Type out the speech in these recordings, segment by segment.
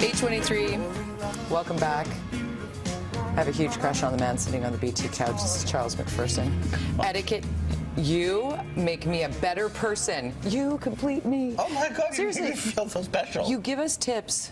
823, welcome back. I have a huge crush on the man sitting on the BT couch. This is Charles Macpherson. Etiquette, you make me a better person. You complete me. Oh my God, Seriously. you feel so special. You give us tips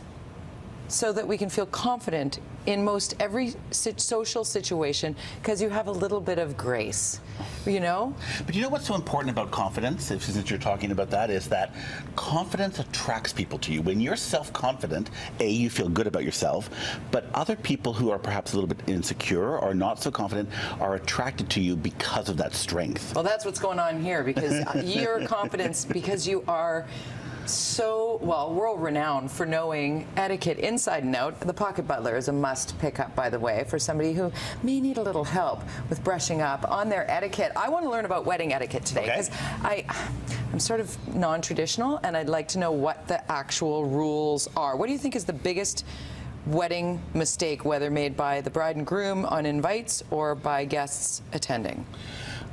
so that we can feel confident in most every sit- social situation because you have a little bit of grace, you know? But you know what's so important about confidence, if, since you're talking about that, is that confidence attracts people to you. When you're self-confident, A, you feel good about yourself, but other people who are perhaps a little bit insecure or not so confident are attracted to you because of that strength. Well, that's what's going on here because uh, your confidence, because you are so, well, world renowned for knowing etiquette inside and out. The pocket butler is a must pick up, by the way, for somebody who may need a little help with brushing up on their etiquette. I want to learn about wedding etiquette today Okay. because I. I'm sort of non-traditional, and I'd like to know what the actual rules are. What do you think is the biggest wedding mistake, whether made by the bride and groom on invites or by guests attending?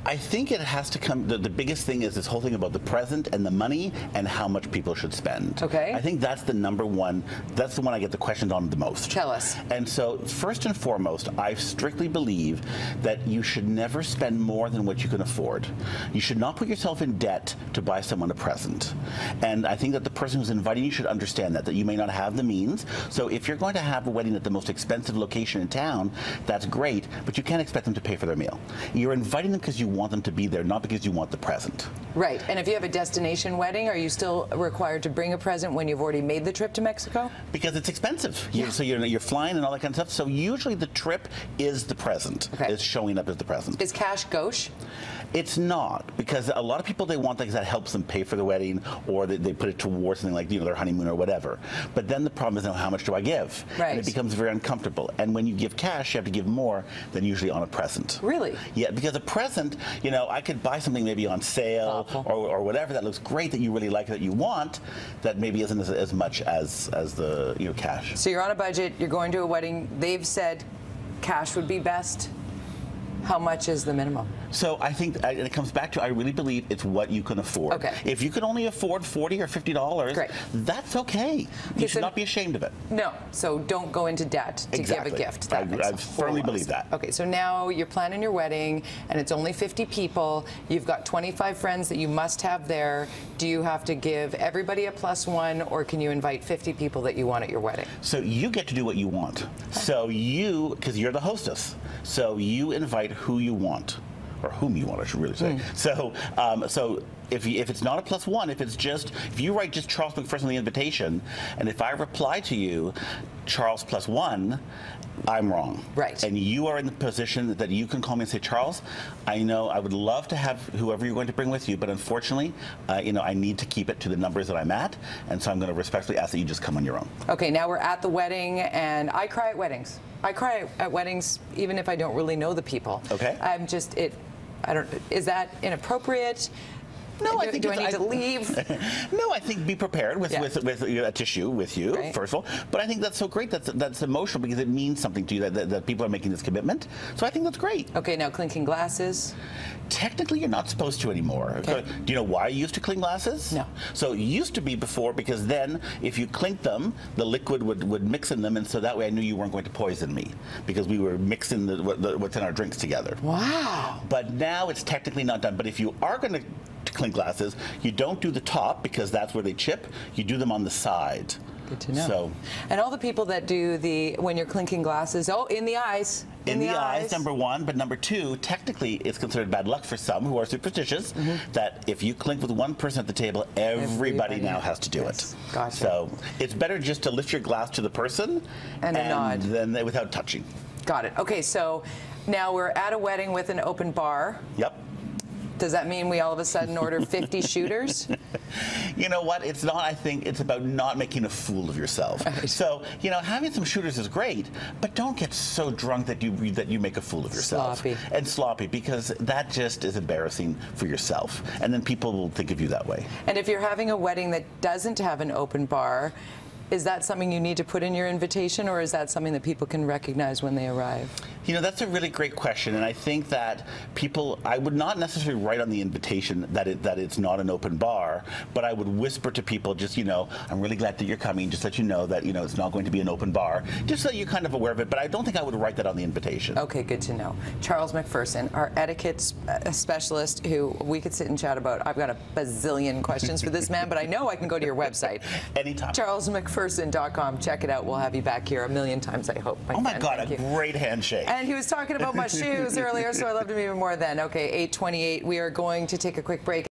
I think it has to come. The, the biggest thing is this whole thing about the present and the money and how much people should spend. Okay. I think that's the number one. That's the one I get the questions on the most. Tell us. And so, first and foremost, I strictly believe that you should never spend more than what you can afford. You should not put yourself in debt to buy someone a present. And I think that the person who's inviting you should understand that that you may not have the means. So if you're going to have a wedding at the most expensive location in town, that's great, but you can't expect them to pay for their meal. You're inviting them because you want them to be there, not because you want the present. Right. And if you have a destination wedding, are you still required to bring a present when you've already made the trip to Mexico? Because it's expensive. You- so you're, you're flying and all that kind of stuff. So usually the trip is the present, Okay. is showing up as the present. Is cash gauche? It's not because a lot of people they want things that helps them pay for the wedding, or they, they put it towards something like you know their honeymoon or whatever. But then the problem is, now, how much do I give? Right. And it becomes very uncomfortable. And when you give cash, you have to give more than usually on a present. Really? Yeah, because a present, you know, I could buy something maybe on sale or, or whatever that looks great that you really like that you want, that maybe isn't as, as much as as the you know cash. So you're on a budget, you're going to a wedding, they've said cash would be best. How much is the minimum? So I think, uh, and it comes back to, I really believe it's what you can afford. Okay. If you can only afford forty or fifty dollars, Great. that's okay. You should not be ashamed of it. No. So don't go into debt to Exactly. give a gift. I- makes I a firmly believe that. Okay, so now you're planning your wedding and it's only 50 people. You've got 25 friends that you must have there. Do you have to give everybody a plus one or can you invite 50 people that you want at your wedding? So you get to do what you want. So you, because you're the hostess, so you invite who you want, or whom you want, I should really say. Hmm. So, um, so if you, if it's not a plus one, if it's just if you write just Charles Macpherson on the invitation, and if I reply to you, Charles plus one. I'm wrong. Right. And you are in the position that you can call me and say, Charles, I know I would love to have whoever you're going to bring with you, but unfortunately, uh, you know, I need to keep it to the numbers that I'm at, and so I'm going to respectfully ask that you just come on your own. Okay, now we're at the wedding, and I cry at weddings. I cry at weddings even if I don't really know the people. Okay. I'm just it. I don't. Is that inappropriate? No, I think do I need to leave? No, I think be prepared with Yeah. with, with know, a tissue with you Right. first of all. But I think that's so great. That's that's emotional because it means something to you that, that, that people are making this commitment. So I think that's great. okay, now clinking glasses. Technically, you're not supposed to anymore. Okay. Do you know why you used to clink glasses? No. So it used to be before because then if you clinked them, the liquid would, would mix in them, and so that way I knew you weren't going to poison me because we were mixing the, the, what's in our drinks together. Wow. But now it's technically not done. But if you are going to clink glasses, you don't do the top because that's where they chip. You do them on the side. Good to know. So And all the people that do the when you're clinking glasses. Oh, in the eyes. in, the, eyes, number one, but number two, technically it's considered bad luck for some who are superstitious mm-hmm. that if you clink with one person at the table, everybody. Everybody. now has to do Yes. it. Gotcha. So it's better just to lift your glass to the person And a nod. then they- without touching. Got it. Okay, so now we're at a wedding with an open bar. Yep. Does that mean we all of a sudden order 50 shooters? You know what? It's not. I think it's about not making a fool of yourself. So you know, having some shooters is great, but don't get so drunk that you that you make a fool of yourself Sloppy. and sloppy because that just is embarrassing for yourself, and then people will think of you that way. And if you're having a wedding that doesn't have an open bar, is that something you need to put in your invitation or is that something that people can recognize when they arrive? You know, that's a really great question, and I think that people, I would not necessarily write on the invitation that it that it's not an open bar, but I would whisper to people, just you know, I'm really glad that you're coming, just let you know that you know it's not going to be an open bar, just so you're kind of aware of it. But I don't think I would write that on the invitation. Okay, good to know. Charles Macpherson, our etiquette uh, specialist, who we could sit and chat about. I've got a bazillion questions for this man, but I know I can go to your website. Anytime. CharlesMacpherson.com. Check it out. We'll have you back here a million times, I hope. oh my friend. God, Thank a you. great handshake. And he was talking about my shoes earlier, so I loved him even more then. Okay, 828. We are going to take a quick break.